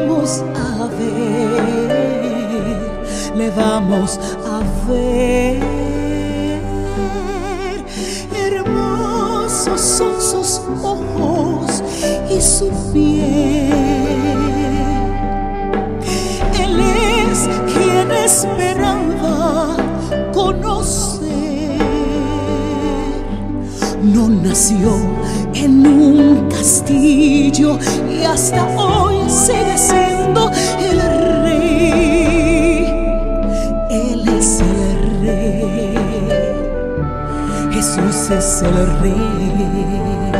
vamos a ver, le vamos a ver. Hermosos son sus ojos y su piel. Nació en un castillo y hasta hoy sigue siendo el rey. Él es el rey. Jesús es el rey.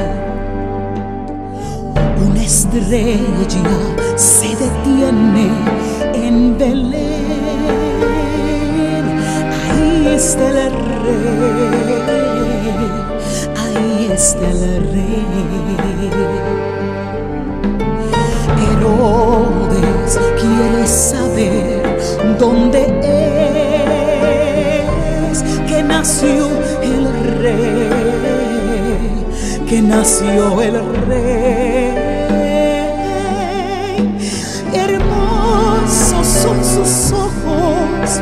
Una estrella se detiene en Belén. Ahí está el rey. El rey. Herodes quiere saber dónde es que nació el rey, que nació el rey. Hermosos son sus ojos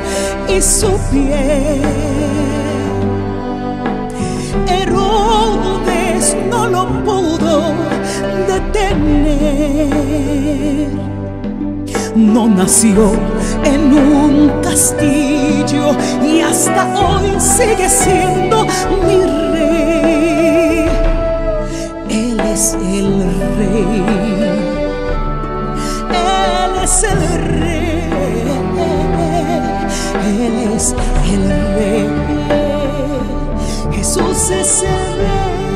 y su piel. lo pudo detener. No nació en un castillo y hasta hoy sigue siendo mi rey. Él es el rey. Él es el rey. Él es el rey. Jesús es el rey.